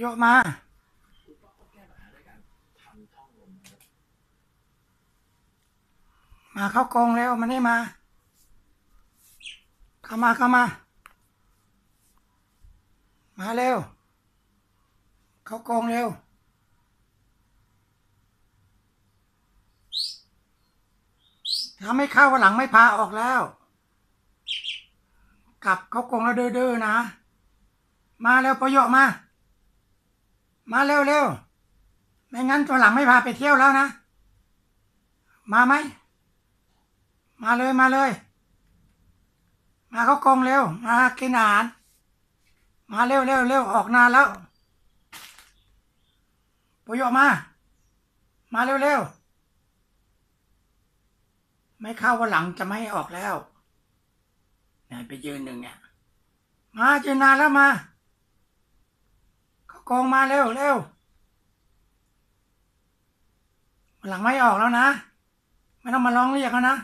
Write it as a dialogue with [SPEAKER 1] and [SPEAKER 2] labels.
[SPEAKER 1] โยกมา มาเข้ากรงเร็วมานี่มา เข้ามาเข้ามา มาเร็ว เข้ากรงเร็วถ้าไม่เข้าวันหลังไม่พาออกแล้ว กลับเข้ากรงแล้วเด้อๆนะ มาเร็วประโยคมา มาเร็วเร็วไม่งั้นตัวหลังไม่พาไปเที่ยวแล้วนะ มาไหม มาเลยมาเลย มาเขากรงเร็ว มากินอาหาร มาเร็วเร็วเร็วออกนานแล้วประโยคมา มาเร็วเร็วไม่เข้าวันหลังจะไม่ให้ออกแล้วนี่ยไปยืนหนึ่งเนี่ย มายืนนานแล้วมา กองมาเร็วเร็วหลังไม่ออกแล้วนะ ไม่ต้องมาร้องเรียกแล้วนะ